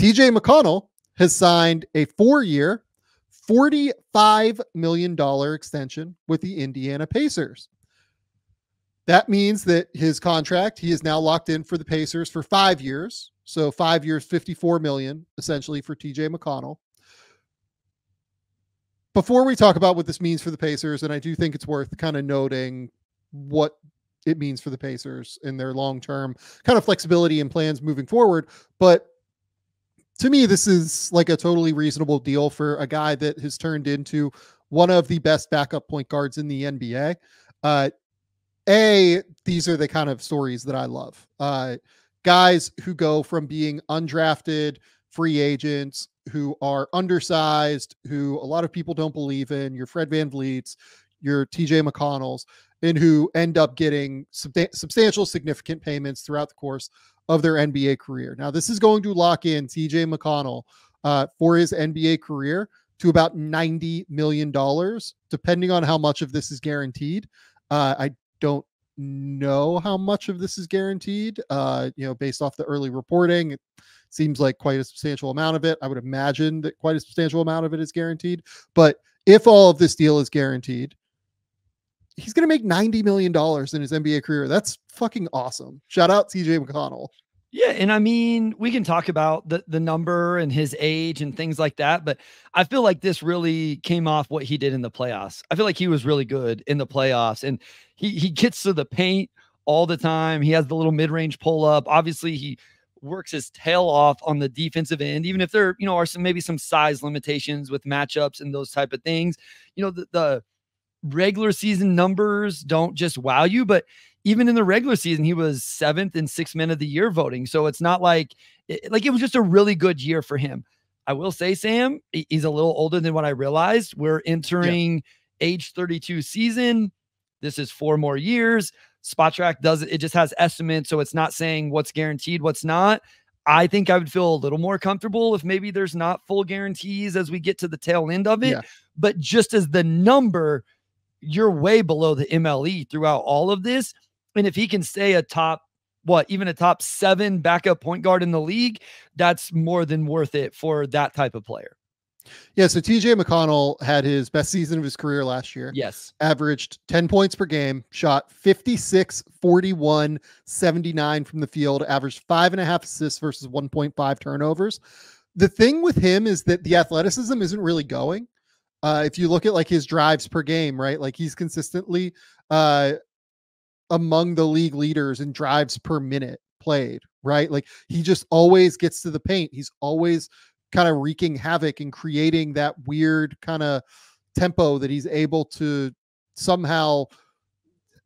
TJ McConnell has signed a four year, $45 million extension with the Indiana Pacers. That means that his contract, he is now locked in for the Pacers for five years. So five years, 54 million essentially for TJ McConnell. Before we talk about what this means for the Pacers, and I do think it's worth kind of noting what it means for the Pacers in their long term kind of flexibility and plans moving forward. But to me, this is like a totally reasonable deal for a guy that has turned into one of the best backup point guards in the NBA. Uh, a, these are the kind of stories that I love. Uh, guys who go from being undrafted free agents who are undersized, who a lot of people don't believe in, your Fred VanVleets, your TJ McConnells, and who end up getting sub- substantial, significant payments throughout the course of their NBA career. Now, this is going to lock in TJ McConnell uh, for his NBA career to about $90 million, depending on how much of this is guaranteed. Uh, I don't know how much of this is guaranteed. Uh, you know, based off the early reporting, it seems like quite a substantial amount of it. I would imagine that quite a substantial amount of it is guaranteed. But if all of this deal is guaranteed, he's going to make $90 million in his NBA career. That's fucking awesome. Shout out TJ McConnell. Yeah, and I mean, we can talk about the the number and his age and things like that, but I feel like this really came off what he did in the playoffs. I feel like he was really good in the playoffs and he he gets to the paint all the time. He has the little mid-range pull up. Obviously, he works his tail off on the defensive end, even if there, you know, are some maybe some size limitations with matchups and those type of things. You know, the, the regular season numbers don't just wow you, but even in the regular season, he was seventh in six men of the year voting. So it's not like it, like it was just a really good year for him. I will say, Sam, he's a little older than what I realized. We're entering yeah. age 32 season. This is four more yees. Spotrac does it, it just has estimates. So it's not saying what's guaranteed, what's not. I think I would feel a little more comfortable if maybe there's not full guarantees as we get to the tail end of it. Yeah. But just as the number, you're way below the MLE throughout all of this. And if he can stay a top, what, even a top seven backup point guard in the league, that's more than worth it for that type of player. Yeah, so TJ McConnell had his best season of his career last year. Yes. Averaged 10 points per game, shot 56, 41, 79 from the field, averaged five and a half assists versus 1.5 turnovers. The thing with him is that the athleticism isn't really going. Uh, if you look at like his drives per game, right? Like he's consistently uh, among the league leaders in drives per minute played, right? Like he just always gets to the paint. He's always kind of wreaking havoc and creating that weird kind of tempo that he's able to somehow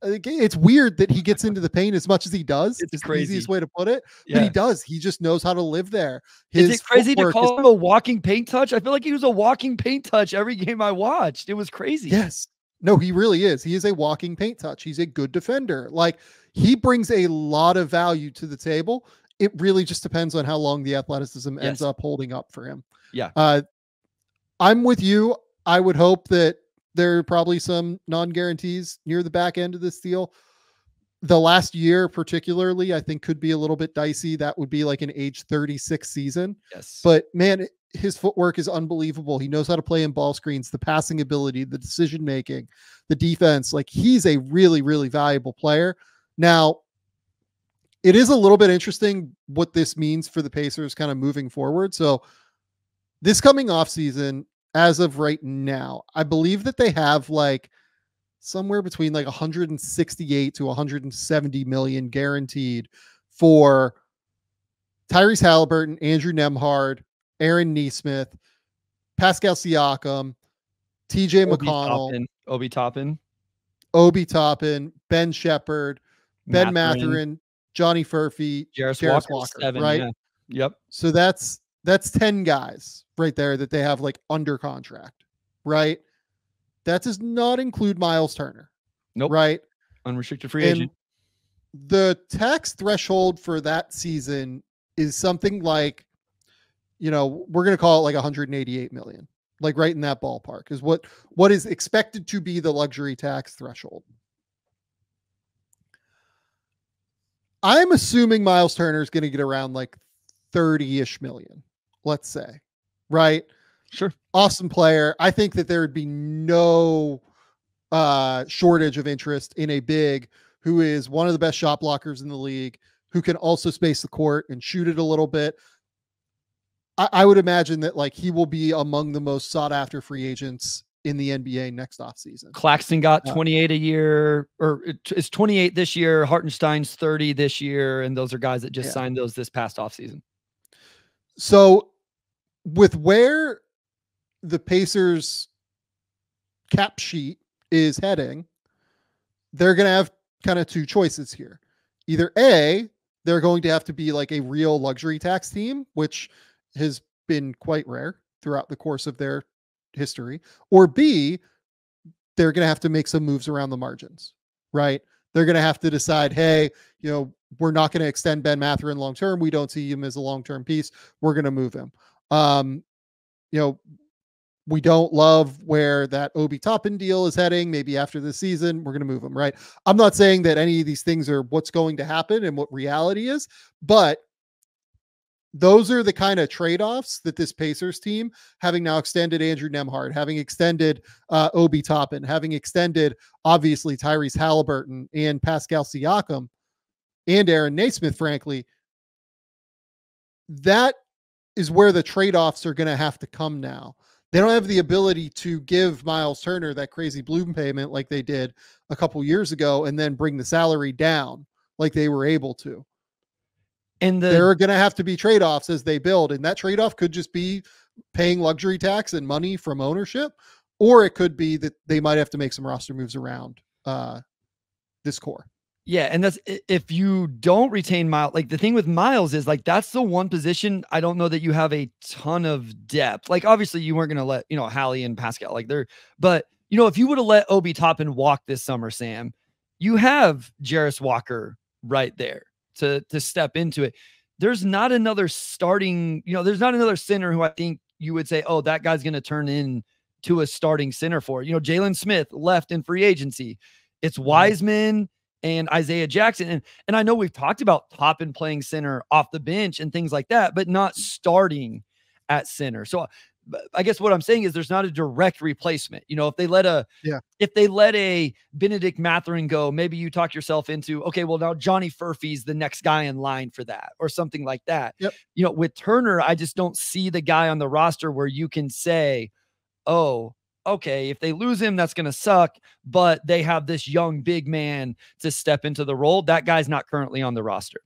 it's weird that he gets into the paint as much as he does. It's, the easiest way to put it. Yeah. But he does. He just knows how to live there. His is it crazy to call is, him a walking paint touch? I feel like he was a walking paint touch every game I watched. It was crazy. Yes. No, he really is. He is a walking paint touch. He's a good defender. Like he brings a lot of value to the table. It really just depends on how long the athleticism yes. ends up holding up for him. Yeah. Uh, I'm with you. I would hope that there are probably some non guarantees near the back end of this deal. The last year, particularly, I think could be a little bit dicey. That would be like an age 36 season. Yes. But man, his footwork is unbelievable. He knows how to play in ball screens, the passing ability, the decision making, the defense. Like he's a really, really valuable player. Now, it is a little bit interesting what this means for the Pacers kind of moving forward. So, this coming off season, as of right now, I believe that they have like somewhere between like 168 to 170 million guaranteed for Tyrese Haliburton, Andrew Nembhard, Aaron Nesmith, Pascal Siakam, TJ Obi McConnell, Toppin, Obi Toppin, Obi Toppin, Ben Sheppard, Ben Matherin, Mathurin Johnny Furphy, Jarace Walker, Walker seven, right? Yeah. Yep. So that's that's 10 guys right there that they have like under contract, right? That does not include Miles Turner. Nope. Right? Unrestricted free and agent. The tax threshold for that season is something like you know, we're going to call it like 188 million, like right in that ballpark is what what is expected to be the luxury tax threshold. I'm assuming Miles Turner is going to get around like 30-ish million. Let's say, right? Sure. Awesome player. I think that there would be no uh, shortage of interest in a big who is one of the best shot blockers in the league, who can also space the court and shoot it a little bit. I, I would imagine that like he will be among the most sought after free agents in the NBA next offseason. Claxton got 28 a year, or it's 28 this year. Hartenstein's 30 this year, and those are guys that just yeah. signed those this past offseason. So, with where the Pacers cap sheet is heading, they're going to have kind of two choices here. Either A, they're going to have to be like a real luxury tax team, which has been quite rare throughout the course of their history, or B, they're going to have to make some moves around the margins, right? They're going to have to decide, hey, you know, we're not going to extend Ben Mathurin long term. We don't see him as a long term piece. We're going to move him. Um, you know, we don't love where that Obi Toppin deal is heading. Maybe after the season, we're going to move him, right? I'm not saying that any of these things are what's going to happen and what reality is, but those are the kind of trade-offs that this Pacers team, having now extended Andrew Nembhard, having extended uh, Obi Toppin, having extended obviously Tyrese Haliburton and Pascal Siakam and Aaron Nesmith, frankly, that is where the trade-offs are going to have to come now. They don't have the ability to give Miles Turner that crazy balloon payment like they did a couple years ago and then bring the salary down like they were able to. And the, there are going to have to be trade offs as they build. And that trade off could just be paying luxury tax and money from ownership, or it could be that they might have to make some roster moves around uh, this core. Yeah, and that's if you don't retain Miles. Like the thing with Miles is like that's the one position I don't know that you have a ton of depth. Like obviously you weren't going to let you know Hallie and Pascal like they're, but you know if you would have let Obi Toppin walk this summer, Sam, you have Jarace Walker right there to to step into it. There's not another starting. You know, there's not another center who I think you would say, oh, that guy's going to turn in to a starting center for. You know, Jalen Smith left in free agency. It's mm-hmm. Wiseman and Isaiah Jackson. And, and I know we've talked about Toppin playing center off the bench and things like that, but not starting at center. So uh, I guess what I'm saying is there's not a direct replacement. You know, if they let a yeah, if they let a Benedict Mathurin go, maybe you talk yourself into okay, well now Johnny Furphy's the next guy in line for that or something like that. Yep. You know, with Turner, I just don't see the guy on the roster where you can say, oh, okay, if they lose him, that's going to suck. But they have this young big man to step into the role. That guy's not currently on the roster.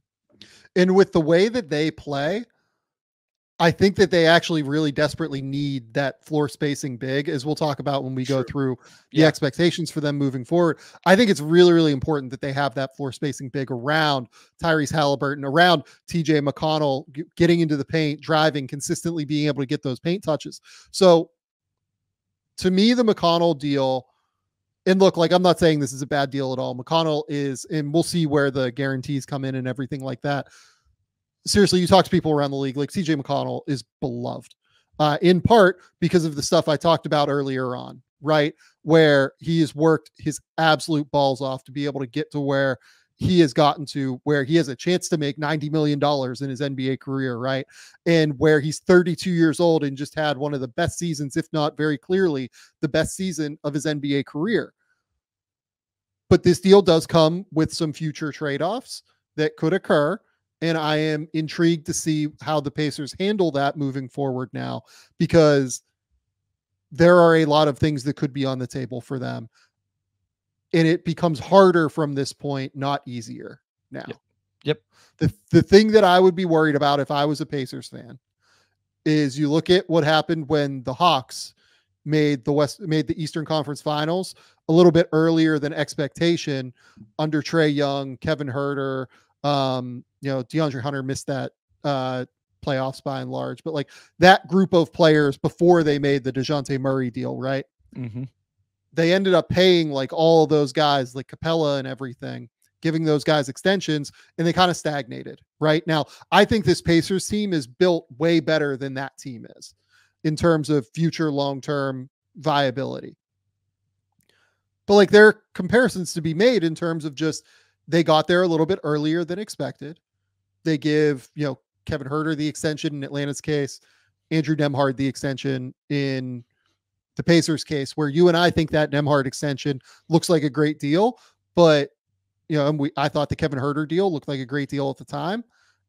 And with the way that they play, I think that they actually really desperately need that floor spacing big, as we'll talk about when we sure. go through the yeah. expectations for them moving forward. I think it's really, really important that they have that floor spacing big around Tyrese Haliburton, around TJ McConnell, getting into the paint, driving, consistently being able to get those paint touches. So to me, the McConnell deal, and look, like I'm not saying this is a bad deal at all. McConnell is, and we'll see where the guarantees come in and everything like that. Seriously, you talk to people around the league, like TJ McConnell is beloved, uh, in part because of the stuff I talked about earlier on, right? Where he has worked his absolute balls off to be able to get to where he has gotten to where he has a chance to make $90 million in his NBA career, right? And where he's 32 years old and just had one of the best seasons, if not very clearly the best season of his NBA career. But this deal does come with some future trade offs that could occur. And I am intrigued to see how the Pacers handle that moving forward now, because there are a lot of things that could be on the table for them and it becomes harder from this point, not easier now. Yep. yep. The the thing that I would be worried about if I was a Pacers fan is you look at what happened when the Hawks made the West made the Eastern Conference Finals a little bit earlier than expectation under Trae Young, Kevin Huerter, um, you know, DeAndre Hunter missed that uh playoffs by and large, but like that group of players before they made the Dejounte Murray deal, right? Mm-hmm they ended up paying like all those guys, like Capela and everything, giving those guys extensions, and they kind of stagnated. Right now, I think this Pacers team is built way better than that team is in terms of future long term viability. But like there are comparisons to be made in terms of just they got there a little bit earlier than expected. They give, you know, Kevin Huerter the extension in Atlanta's case. Andrew Nembhard the extension in the Pacers case, where you and I think that Nembhard extension looks like a great deal, but you know, we I thought the Kevin Huerter deal looked like a great deal at the time,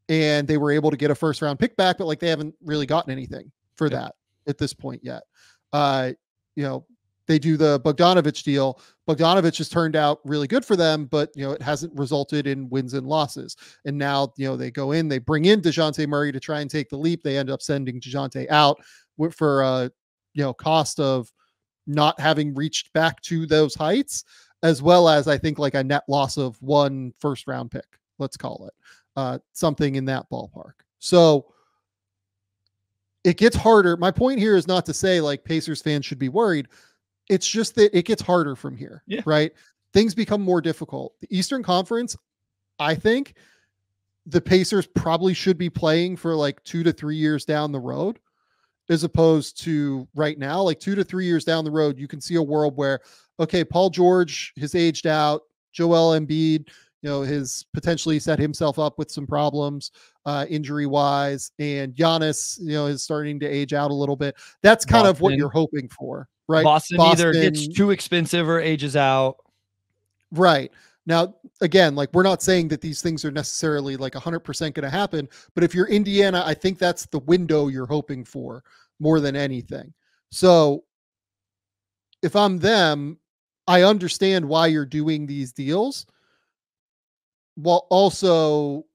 and they were able to get a first round pick back, but like they haven't really gotten anything for yeah. that at this point yet. Uh, you know, they do the Bogdanovic deal. Bogdanovic has turned out really good for them, but you know it hasn't resulted in wins and losses. And now you know they go in, they bring in Dejounte Murray to try and take the leap. They end up sending Dejounte out for a you know cost of not having reached back to those heights, as well as I think like a net loss of one first round pick. Let's call it uh, something in that ballpark. So it gets harder. My point here is not to say like Pacers fans should be worried it's just that it gets harder from here, yeah. right? Things become more difficult. The Eastern Conference, I think the Pacers probably should be playing for like two to three years down the road, as opposed to right now. Like two to three years down the road, you can see a world where, okay, Paul George has aged out, Joel Embiid, you know, has potentially set himself up with some problems uh, injury wise, and Giannis, you know, is starting to age out a little bit. That's kind Boston. of what you're hoping for, right? Boston, Boston either gets too expensive or ages out. Right. Now, again, like we're not saying that these things are necessarily like 100% going to happen, but if you're Indiana, I think that's the window you're hoping for more than anything. So if I'm them, I understand why you're doing these deals while also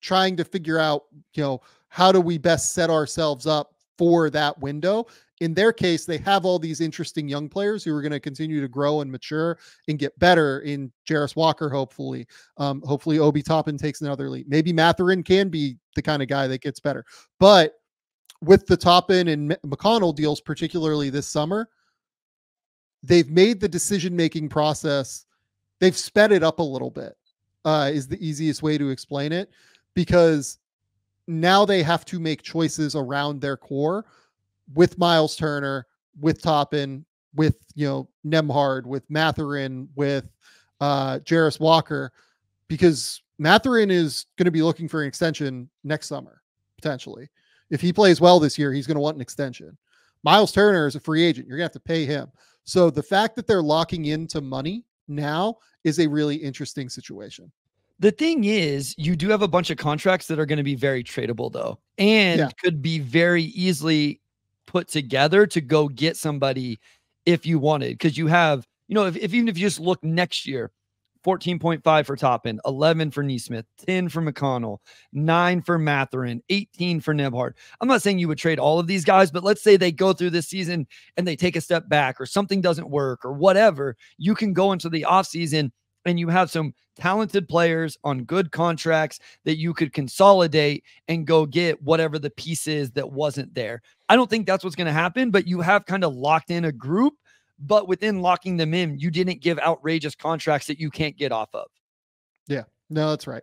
trying to figure out, you know, how do we best set ourselves up for that window in their case, they have all these interesting young players who are going to continue to grow and mature and get better in Jarace Walker, hopefully. Um, hopefully, Obi Toppin takes another leap. Maybe Mathurin can be the kind of guy that gets better. But with the Toppin and McConnell deals, particularly this summer, they've made the decision making process, they've sped it up a little bit, uh, is the easiest way to explain it. Because now they have to make choices around their core with Miles Turner, with Toppin, with you know Nembhard, with Mathurin, with uh Walker, because Mathurin is going to be looking for an extension next summer, potentially. If he plays well this year, he's going to want an extension. Miles Turner is a free agent. You're going to have to pay him. So the fact that they're locking into money now is a really interesting situation. The thing is, you do have a bunch of contracts that are going to be very tradable, though, and yeah. could be very easily put together to go get somebody if you wanted. Because you have, you know, if, if even if you just look next year, 14.5 for Toppin, 11 for Nesmith, 10 for McConnell, 9 for Mathurin, 18 for Nembhard. I'm not saying you would trade all of these guys, but let's say they go through this season and they take a step back or something doesn't work or whatever. You can go into the offseason and you have some talented players on good contracts that you could consolidate and go get whatever the piece is that wasn't there. I don't think that's what's going to happen, but you have kind of locked in a group, but within locking them in, you didn't give outrageous contracts that you can't get off of. Yeah, no, that's right.